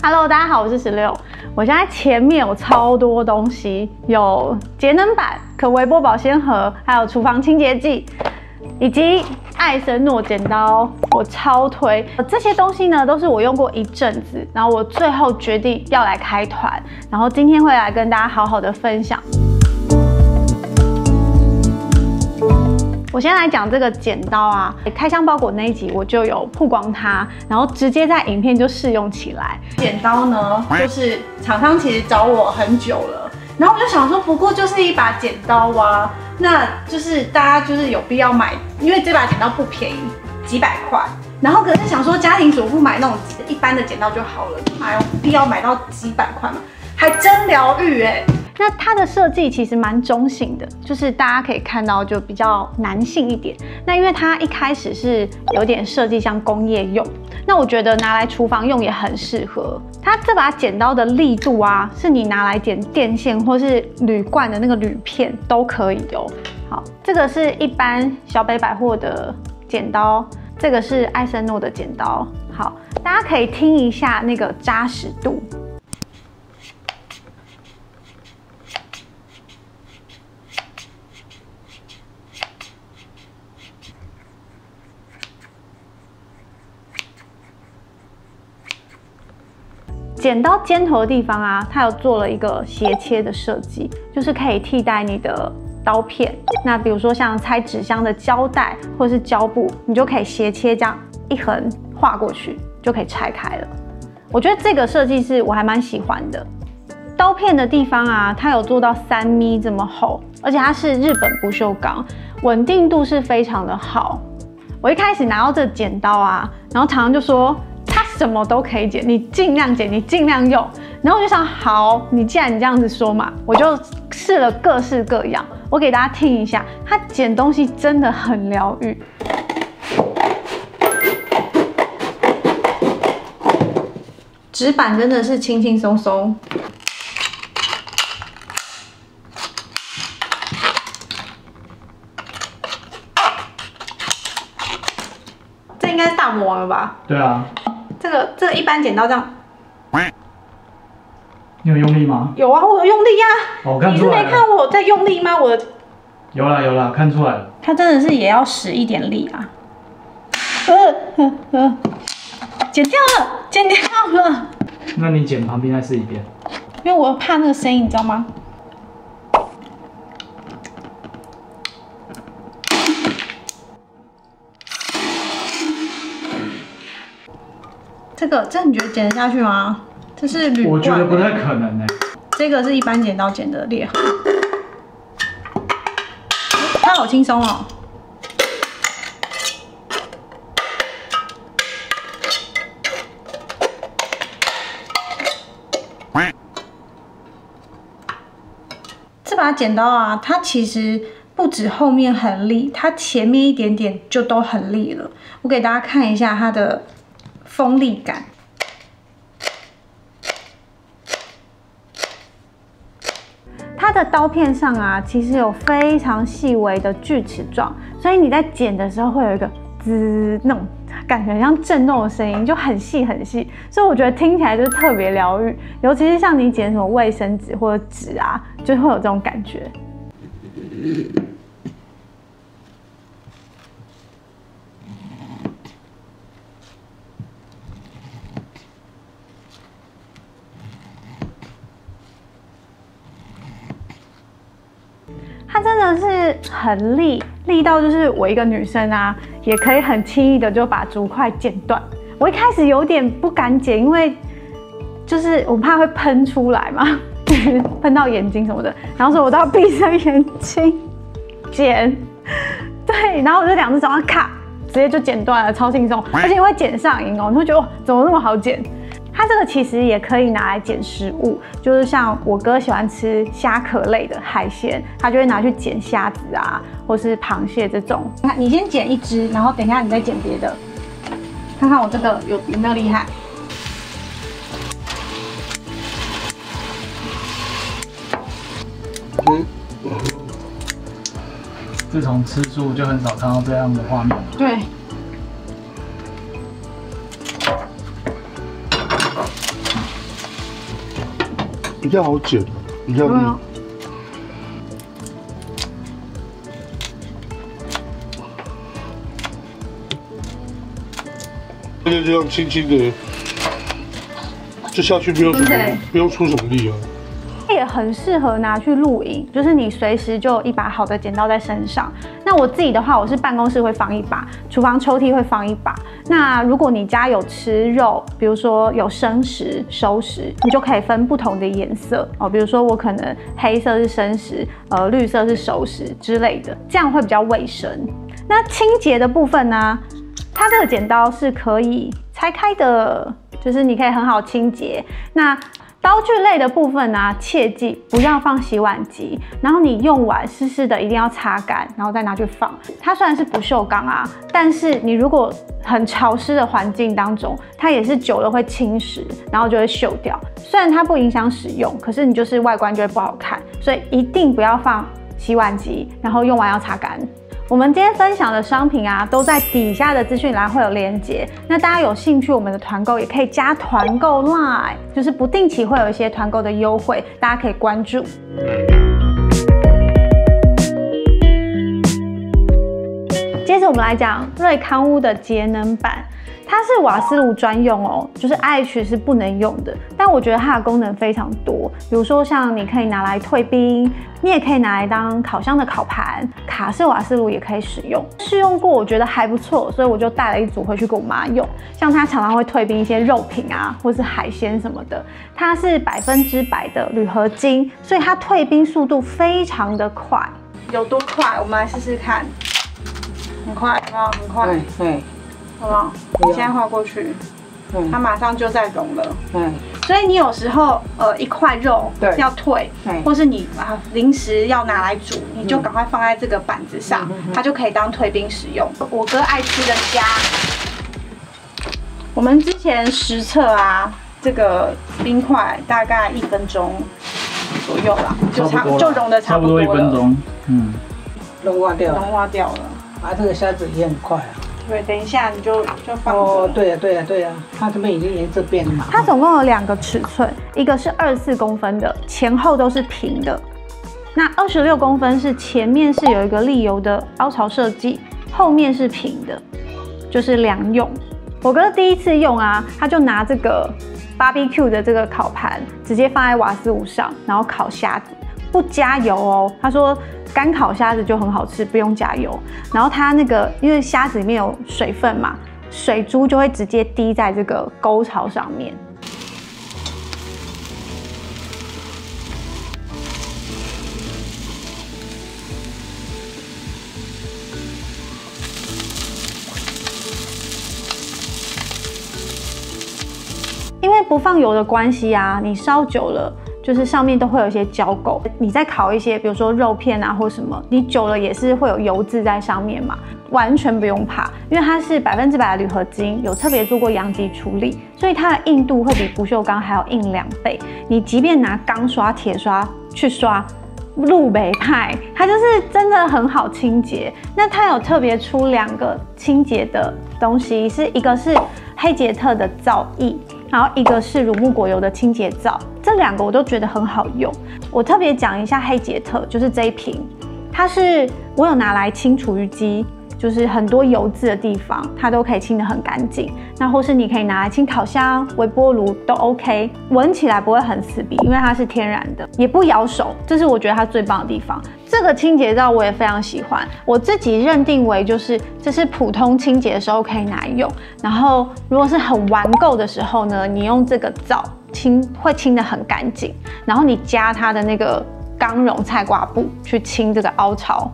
Hello，大家好，我是十六。我现在前面有超多东西，有节能板、可微波保鲜盒，还有厨房清洁剂，以及艾森诺剪刀，我超推。这些东西呢，都是我用过一阵子，然后我最后决定要来开团，然后今天会来跟大家好好的分享。我先来讲这个剪刀啊，开箱包裹那一集我就有曝光它，然后直接在影片就试用起来。剪刀呢，就是厂商其实找我很久了，然后我就想说，不过就是一把剪刀啊，那就是大家就是有必要买，因为这把剪刀不便宜，几百块。然后可是想说家庭主妇买那种一般的剪刀就好了，还有必要买到几百块嘛？还真疗愈哎。那它的设计其实蛮中性的，就是大家可以看到就比较男性一点。那因为它一开始是有点设计像工业用，那我觉得拿来厨房用也很适合。它这把剪刀的力度啊，是你拿来剪电线或是铝罐的那个铝片都可以哦。好，这个是一般小北百货的剪刀，这个是艾森诺的剪刀。好，大家可以听一下那个扎实度。剪刀尖头的地方啊，它有做了一个斜切的设计，就是可以替代你的刀片。那比如说像拆纸箱的胶带或者是胶布，你就可以斜切这样一横划过去，就可以拆开了。我觉得这个设计是我还蛮喜欢的。刀片的地方啊，它有做到三米这么厚，而且它是日本不锈钢，稳定度是非常的好。我一开始拿到这剪刀啊，然后常常就说。什么都可以剪，你尽量剪，你尽量用。然后我就想，好，你既然你这样子说嘛，我就试了各式各样。我给大家听一下，它剪东西真的很疗愈。纸板真的是轻轻松松。这应该是大魔王了吧？对啊。这个这个一般剪刀这样，你有用力吗？有啊，我有用力呀。我看出来。你是没看我在用力吗？我有啦有啦，看出来了。它真的是也要使一点力啊。呃呃呃，剪掉了，剪掉了。那你剪旁边再试一遍。因为我怕那个声音，你知道吗？这个，这你觉得剪得下去吗？这是铝我觉得不太可能呢。这个是一般剪刀剪的裂痕，它好轻松哦。这把剪刀啊，它其实不止后面很利，它前面一点点就都很利了。我给大家看一下它的。锋利感，它的刀片上啊，其实有非常细微的锯齿状，所以你在剪的时候会有一个滋那种感觉，像震动的声音，就很细很细，所以我觉得听起来就是特别疗愈，尤其是像你剪什么卫生纸或者纸啊，就会有这种感觉。它真的是很利，利到就是我一个女生啊，也可以很轻易的就把竹块剪断。我一开始有点不敢剪，因为就是我怕会喷出来嘛，喷到眼睛什么的，然后说我都要闭上眼睛剪。对，然后我就两只手上卡，直接就剪断了，超轻松，而且会剪上瘾哦，你会觉得哇，怎么那么好剪？它这个其实也可以拿来剪食物，就是像我哥喜欢吃虾壳类的海鲜，他就会拿去捡虾子啊，或是螃蟹这种。你看，你先捡一只，然后等一下你再捡别的，看看我这个有有没有厉害。自从吃素就很少看到这样的画面。对。比较好剪，比较嗯，那就这样轻轻的就下去，不用什么，不用出什么力啊。很适合拿去露营，就是你随时就有一把好的剪刀在身上。那我自己的话，我是办公室会放一把，厨房抽屉会放一把。那如果你家有吃肉，比如说有生食、熟食，你就可以分不同的颜色哦。比如说我可能黑色是生食，呃，绿色是熟食之类的，这样会比较卫生。那清洁的部分呢，它这个剪刀是可以拆开的，就是你可以很好清洁。那刀具类的部分呢、切记不要放洗碗机，然后你用完湿湿的一定要擦干，然后再拿去放。它虽然是不锈钢啊，但是你如果很潮湿的环境当中，它也是久了会侵蚀，然后就会锈掉。虽然它不影响使用，可是你就是外观就会不好看，所以一定不要放洗碗机，然后用完要擦干。我们今天分享的商品啊，都在底下的资讯栏会有链接。那大家有兴趣我们的团购，也可以加团购 Line，就是不定期会有一些团购的优惠，大家可以关注。接着我们来讲瑞康屋的节能版，它是瓦斯炉专用哦，就是 IH 是不能用的。但我觉得它的功能非常多，比如说像你可以拿来退冰，你也可以拿来当烤箱的烤盘，卡式瓦斯炉也可以使用。试用过，我觉得还不错，所以我就带了一组回去给我妈用。像它常常会退冰一些肉品啊，或是海鲜什么的，它是百分之百的铝合金，所以它退冰速度非常的快。有多快？我们来试试看。很快，有没有？很快，哎哎好不好？你现在画过去，嗯它马上就在融了。嗯，所以你有时候呃一块肉对要退对，或是你啊临时要拿来煮，你就赶快放在这个板子上，它就可以当退冰使用。我哥爱吃的虾，我们之前实测啊，这个冰块大概一分钟左右啦，就差就融的差差不不多了，多一分钟。嗯，融化掉了，融化掉了。啊，这个虾子也很快啊。对，等一下你就就放着。哦，对呀对呀对呀，它这边已经颜色变了嘛。它总共有两个尺寸，一个是二十四公分的，前后都是平的。那二十六公分是前面是有一个立油的凹槽设计，后面是平的，就是两用。我哥第一次用啊，他就拿这个 BBQ 的这个烤盘，直接放在瓦斯炉上，然后烤虾子，不加油哦。他说干烤虾子就很好吃，不用加油。然后它那个因为虾子里面有水分嘛，水珠就会直接滴在这个沟槽上面。因为不放油的关系啊，你烧久了，就是上面都会有一些焦垢。你再烤一些，比如说肉片啊或什么，你久了也是会有油渍在上面嘛，完全不用怕，因为它是百分之百的铝合金，有特别做过阳极处理，所以它的硬度会比不锈钢还要硬两倍。你即便拿钢刷、铁刷去刷，路北派，它就是真的很好清洁。那它有特别出两个清洁的东西，是一个是黑杰特的皂液，然后一个是乳木果油的清洁皂，这两个我都觉得很好用。我特别讲一下黑杰特，就是这一瓶，它是我有拿来清除淤积。就是很多油渍的地方，它都可以清得很干净。那或是你可以拿来清烤箱、微波炉都 OK，闻起来不会很刺鼻，因为它是天然的，也不咬手，这是我觉得它最棒的地方。这个清洁皂我也非常喜欢，我自己认定为就是这是普通清洁的时候可以拿来用，然后如果是很顽垢的时候呢，你用这个皂清会清得很干净，然后你加它的那个钢绒菜瓜布去清这个凹槽。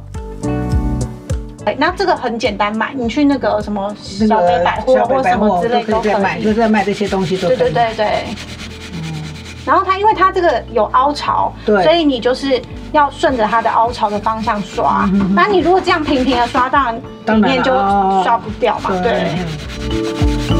对，那这个很简单买，你去那个什么小北百货或什么之类都可以。就在卖这些东西都可以。对对对对。然后它因为它这个有凹槽，对所以你就是要顺着它的凹槽的方向刷。那你如果这样平平的刷，当然里面就哦刷不掉嘛。对。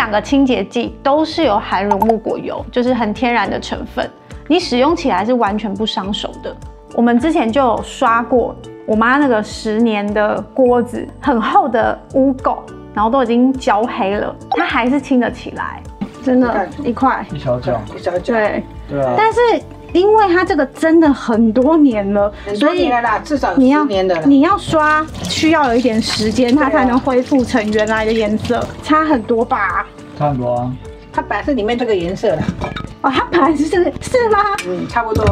两个清洁剂都是有含乳木果油，就是很天然的成分，你使用起来是完全不伤手的。我们之前就有刷过我妈那个十年的锅子，很厚的污垢，然后都已经焦黑了，它还是清得起来，真的，一块。一小角，一小角，对，对啊，但是因为它这个真的很多年了，所以年了啦，至少你要年的了。你要刷需要有一点时间，它才能恢复成原来的颜色，差很多吧？差很多啊。它本来是里面这个颜色的，哦，它本来是这个是吗？嗯，差不多。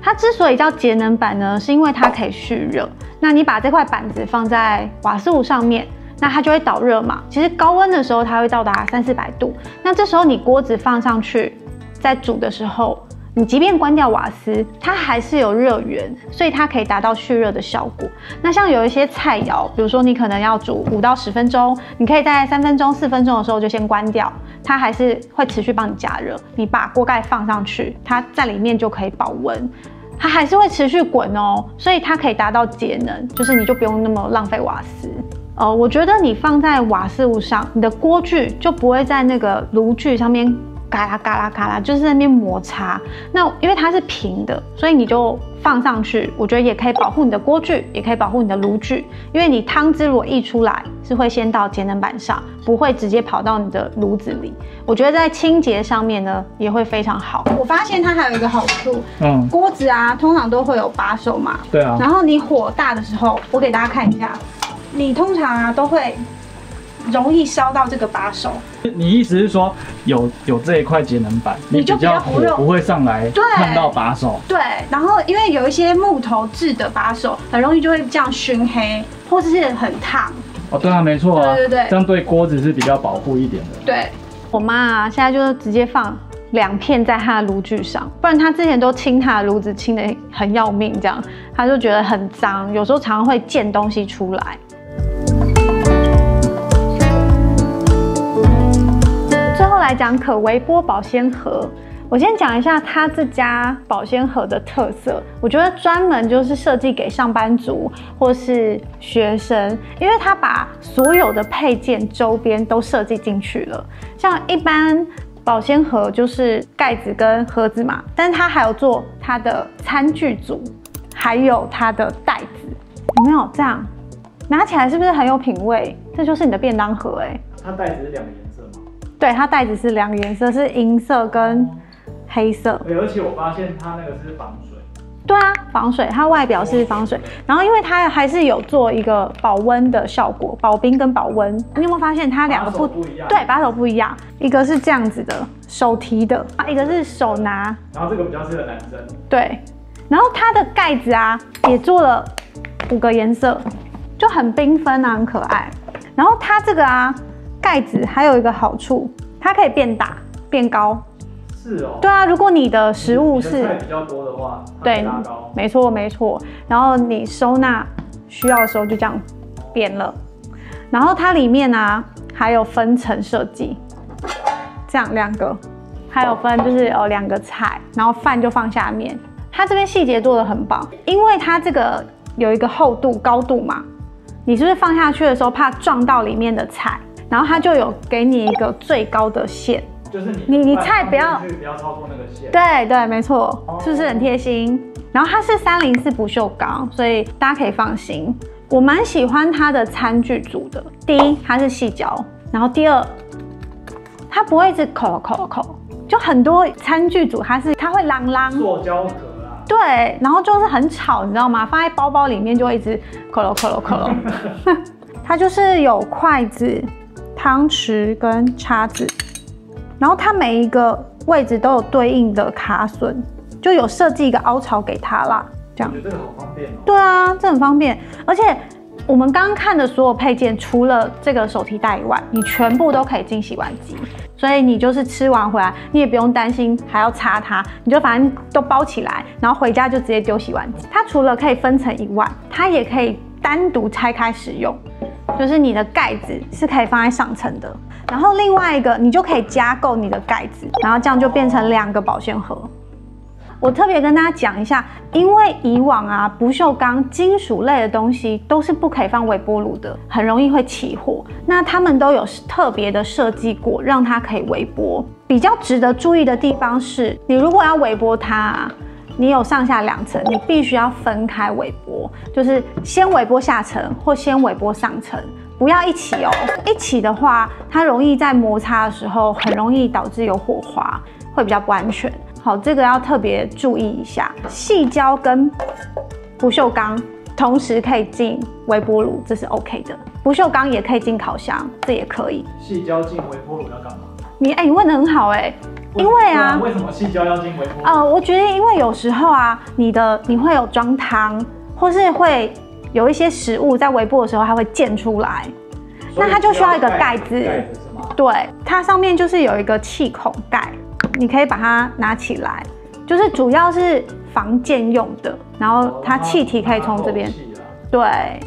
它之所以叫节能板呢，是因为它可以蓄热。那你把这块板子放在瓦斯炉上面，那它就会导热嘛。其实高温的时候，它会到达三四百度。那这时候你锅子放上去，在煮的时候，你即便关掉瓦斯，它还是有热源，所以它可以达到蓄热的效果。那像有一些菜肴，比如说你可能要煮五到十分钟，你可以在三分钟、四分钟的时候就先关掉，它还是会持续帮你加热。你把锅盖放上去，它在里面就可以保温。它还是会持续滚哦，所以它可以达到节能，就是你就不用那么浪费瓦斯。呃，我觉得你放在瓦斯炉上，你的锅具就不会在那个炉具上面嘎啦嘎啦嘎啦，就是在那边摩擦。那因为它是平的，所以你就放上去，我觉得也可以保护你的锅具，也可以保护你的炉具。因为你汤汁如果溢出来，是会先到节能板上，不会直接跑到你的炉子里。我觉得在清洁上面呢，也会非常好。我发现它还有一个好处，嗯，锅子啊，通常都会有把手嘛。对啊，然后你火大的时候，我给大家看一下，你通常啊都会容易烧到这个把手。你意思是说有有这一块节能板，你就比较不用火不会上来对碰到把手。对，然后因为有一些木头制的把手，很容易就会这样熏黑，或者是很烫。哦，对啊，没错啊，对对对这样对锅子是比较保护一点的。对，我妈啊，现在就是直接放两片在她的炉具上，不然她之前都清她的炉子清的很要命，这样她就觉得很脏，有时候常常会溅东西出来。最后来讲可微波保鲜盒。我先讲一下它这家保鲜盒的特色，我觉得专门就是设计给上班族或是学生，因为它把所有的配件周边都设计进去了。像一般保鲜盒就是盖子跟盒子嘛，但是它还有做它的餐具组，还有它的袋子，有没有这样？拿起来是不是很有品味？这就是你的便当盒哎、它袋子是两个颜色吗？对，它袋子是两个颜色，是银色跟黑色。对，而且我发现它那个是防水。对啊，防水，它外表是防水，然后因为它还是有做一个保温的效果，保冰跟保温。你有没有发现它两个不一样对，把手不一样，一个是这样子的手提的，啊，一个是手拿，然后这个比较适合男生。对。然后它的盖子啊也做了五个颜色，就很缤纷啊，很可爱。然后它这个啊盖子还有一个好处，它可以变大变高。是哦。对啊，如果你的食物是菜比较多的话，对没错没错。然后你收纳需要的时候就这样变了。然后它里面呢、还有分层设计，这样两个，还有分就是哦两个菜，然后饭就放下面。它这边细节做的很棒，因为它这个有一个厚度高度嘛，你是不是放下去的时候怕撞到里面的菜？然后它就有给你一个最高的线，就是你你你菜不要不要超过那个线。对对，没错，是不是很贴心？然后它是三零四不锈钢，所以大家可以放心。我蛮喜欢它的餐具组的，第一它是细胶，然后第二它不会一直口口口，就很多餐具组它是它会啷啷，塑胶壳啊。对，然后就是很吵，你知道吗？放在包包里面就会一直口喽口喽口喽。它就是有筷子、汤匙跟叉子，然后它每一个位置都有对应的卡榫，就有设计一个凹槽给它啦。这样我，觉得这个好方便哦。对啊，这很方便，而且。我们刚刚看的所有配件，除了这个手提袋以外，你全部都可以进洗碗机，所以你就是吃完回来，你也不用担心还要擦它，你就反正都包起来，然后回家就直接丢洗碗机。它除了可以分层以外，它也可以单独拆开使用，就是你的盖子是可以放在上层的，然后另外一个你就可以加购你的盖子，然后这样就变成两个保鲜盒。我特别跟大家讲一下，因为以往啊，不锈钢、金属类的东西都是不可以放微波炉的，很容易会起火。那他们都有特别的设计过，让它可以微波。比较值得注意的地方是，你如果要微波它、啊，你有上下两层，你必须要分开微波，就是先微波下层或先微波上层，不要一起哦。一起的话，它容易在摩擦的时候很容易导致有火花，会比较不安全。好，这个要特别注意一下。细胶跟不锈钢同时可以进微波炉，这是 OK 的。不锈钢也可以进烤箱，这也可以。细胶进微波炉要干嘛？你哎、你问的很好哎、因为啊对为什么细胶要进微波炉？呃，我觉得因为有时候啊，你的你会有装汤，或是会有一些食物在微波的时候它会溅出来，那它就需要一个盖子。盖子是吗？对，它上面就是有一个气孔盖，你可以把它拿起来，就是主要是防溅用的，然后它气体可以从这边对，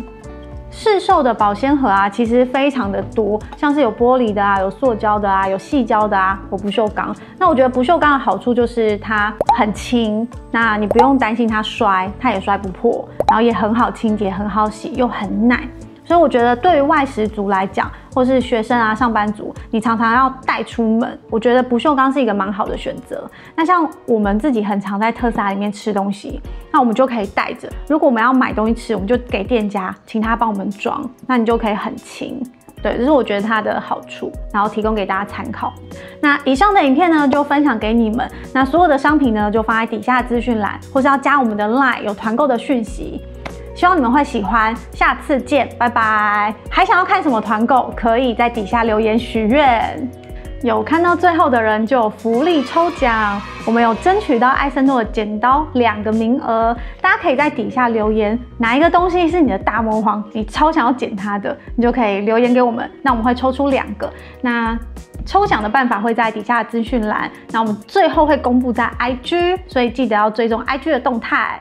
市售的保鲜盒啊，其实非常的多，像是有玻璃的啊，有塑胶的啊，有细胶的啊，有不锈钢。那我觉得不锈钢的好处就是它很轻，那你不用担心它摔，它也摔不破，然后也很好清洁，很好洗，又很耐。所以我觉得对于外食族来讲，或是学生啊、上班族，你常常要带出门，我觉得不锈钢是一个蛮好的选择。那像我们自己很常在特斯拉里面吃东西，那我们就可以带着。如果我们要买东西吃，我们就给店家，请他帮我们装，那你就可以很轻。对，这是我觉得它的好处，然后提供给大家参考。那以上的影片呢，就分享给你们。那所有的商品呢，就放在底下资讯栏，或是要加我们的 LINE 有团购的讯息。希望你们会喜欢，下次见，拜拜。还想要看什么团购，可以在底下留言许愿。有看到最后的人就有福利抽奖，我们有争取到艾森诺的剪刀两个名额，大家可以在底下留言哪一个东西是你的大魔王，你超想要剪它的，你就可以留言给我们，那我们会抽出两个。那抽奖的办法会在底下的资讯栏，那我们最后会公布在 IG，所以记得要追踪 IG 的动态。